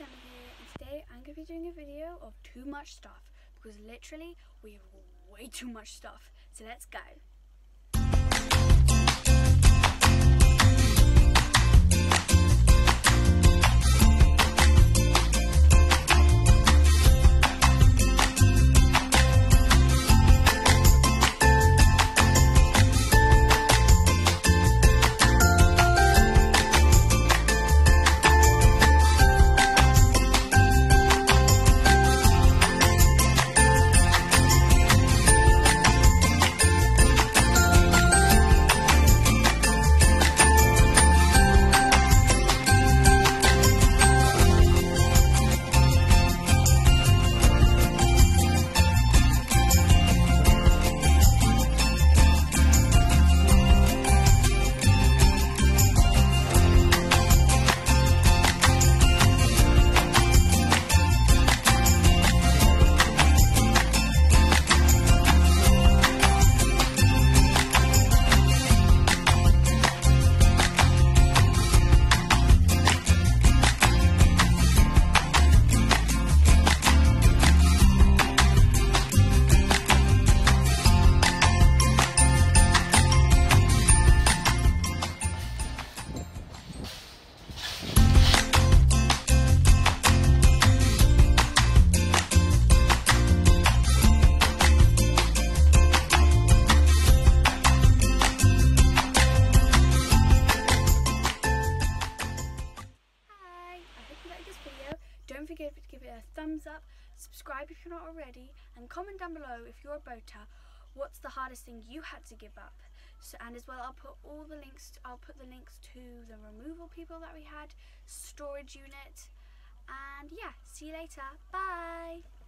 Emma here, and today I'm going to be doing a video of too much stuff because literally we have way too much stuff. So let's go. This video. Don't forget to give it a thumbs up, subscribe if you're not already, and comment down below if you're a boater, what's the hardest thing you had to give up. So, and as well, I'll put all the links. I'll put the links to the removal people that we had, storage unit, and yeah. See you later. Bye.